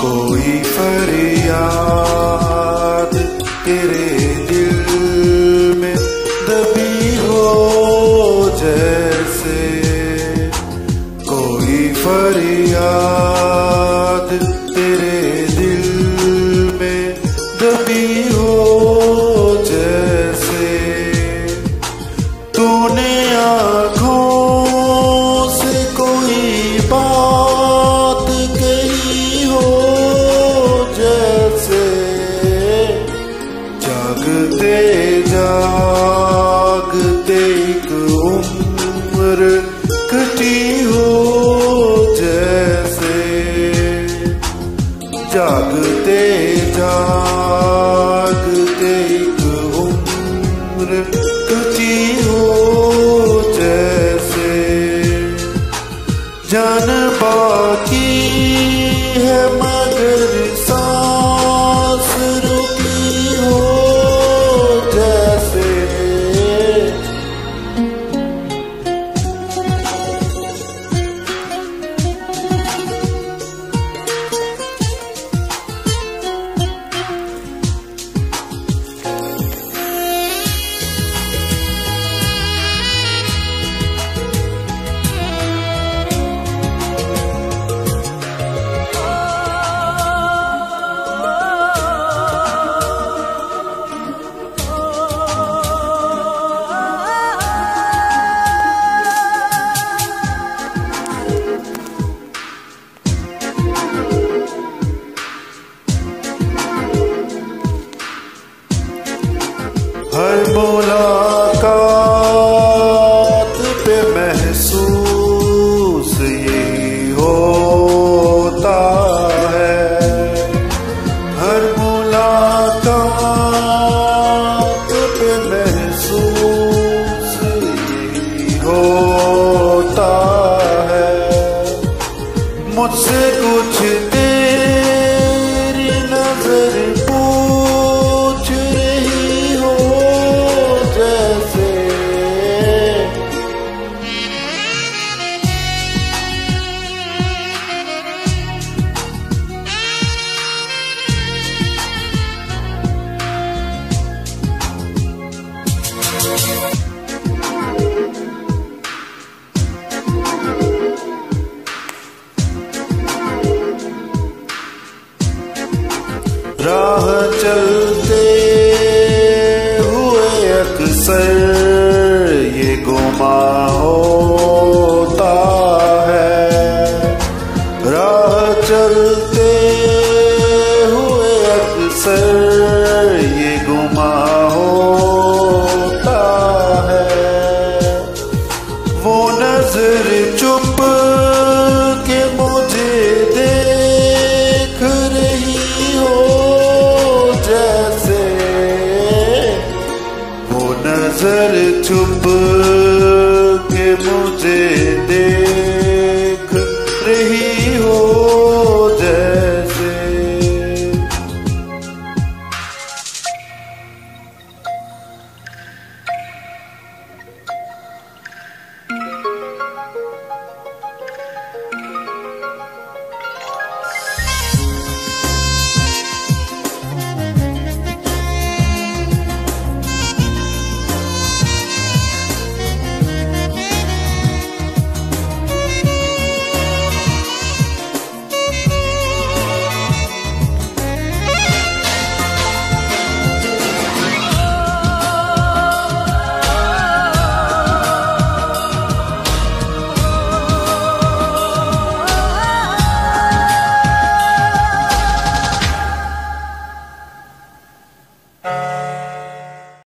कोई फरियाद तेरे जागते जा। हर मुलाकात पे महसूस यही होता है। हर मुलाकात पे महसूस यही होता है। मुझसे कुछ राह चल मुझे दे